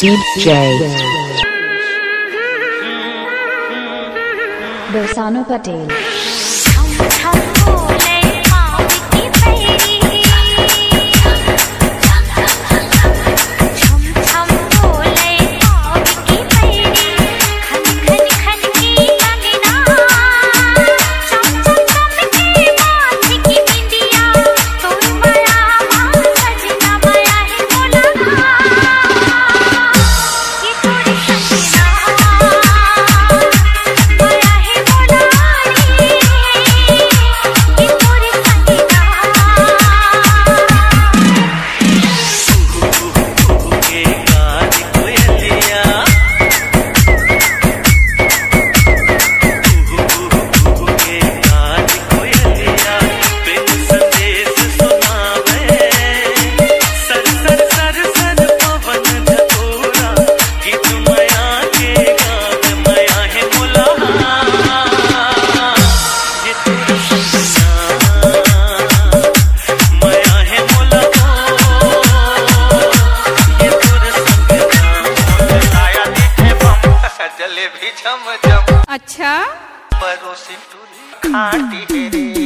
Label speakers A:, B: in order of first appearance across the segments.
A: CJ.
B: Bersano Patel.
C: अच्छा?
A: परोसी टूरी खाटी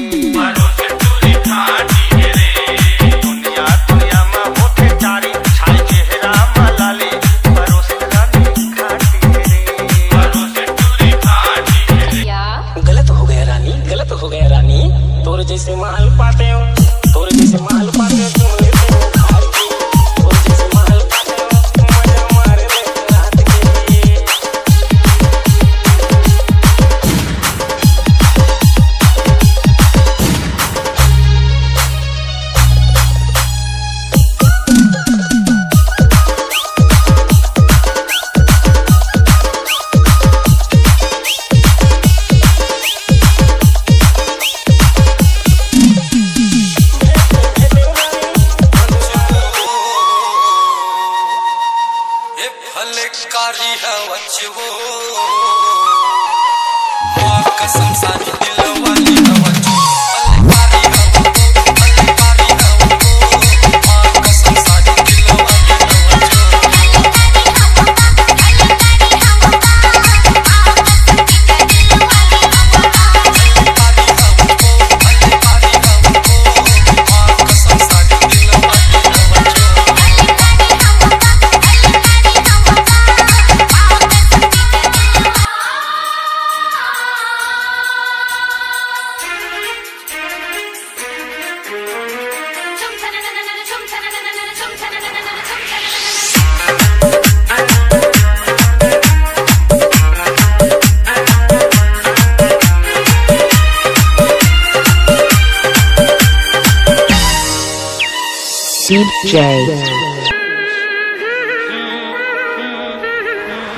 D: تاريها وچو قسم سامي دل CJ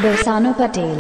B: Bersano Patel.